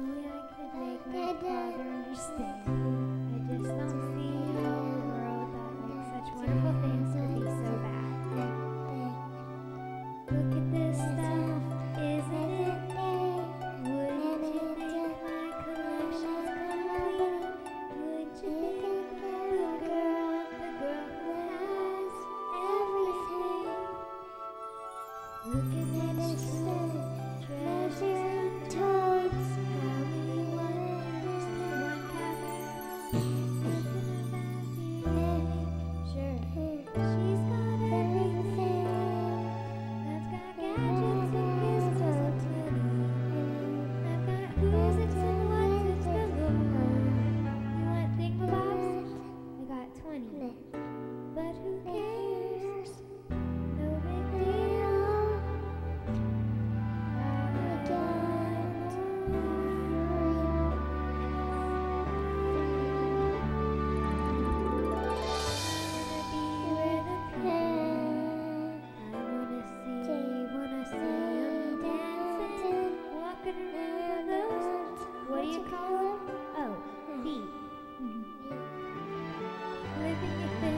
Only I could make my father understand. I just don't see how the world that makes such wonderful things would be so bad. Look at this stuff, isn't it? Would you my? Would you think the girl has everything? living if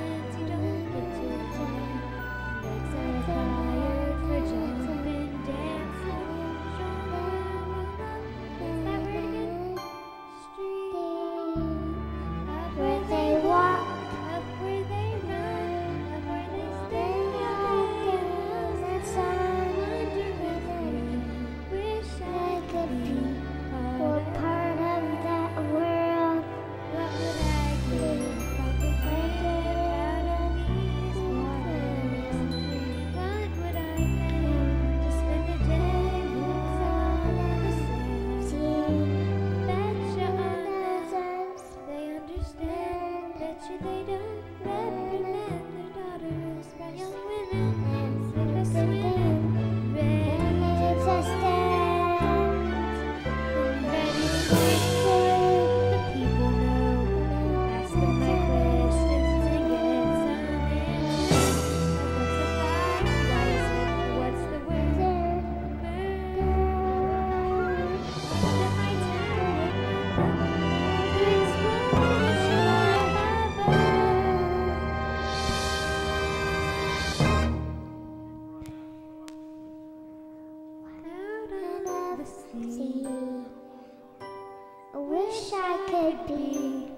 see. I wish I could be.